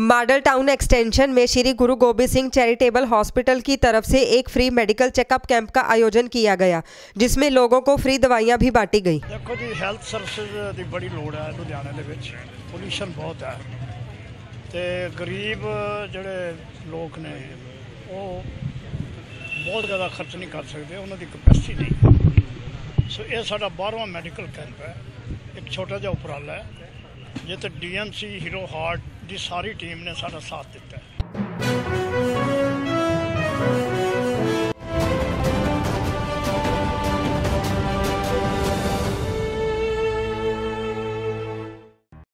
Model town extension में Shri Guru Gobind Singh charitable hospital की तरफ से एक फ्री मेडिकल चेकअप कैंप का आयोजन किया गया जिसमें लोगों को फ्री दवाइयां भी बांटी गई ਦੇਖੋ ਜੀ ਹੈਲਥ ਸਰਵਿਸਿਜ਼ ਦੀ ਬੜੀ ਲੋੜ ਹੈ ਲੁਧਿਆਣੇ ਦੇ ਵਿੱਚ ਪੋਲੂਸ਼ਨ ਬਹੁਤ ਹੈ ਤੇ ਗਰੀਬ ਜਿਹੜੇ ਲੋਕ ਨੇ ਉਹ ਬਹੁਤ ਜ਼ਿਆਦਾ ਖਰਚ ਨਹੀਂ ਕਰ ਸਕਦੇ ਉਹਨਾਂ ਦੀ ਕਪੈਸਿਟੀ ਨਹੀਂ ਸੋ ਇਹ ਸਾਡਾ 12ਵਾਂ ਮੈਡੀਕਲ ਕੈਂਪ ਹੈ ਇੱਕ ਛੋਟਾ ਜਿਹਾ ਉਪਰਾਲਾ ਹੈ ਜਿੱਥੇ ਡੀਐਮਸੀ ਹੀਰੋ ਹਾਰਟ ਦੀ ਸਾਰੀ ਟੀਮ ਨੇ ਸਾਡਾ ਸਾਥ ਦਿੱਤਾ ਹੈ।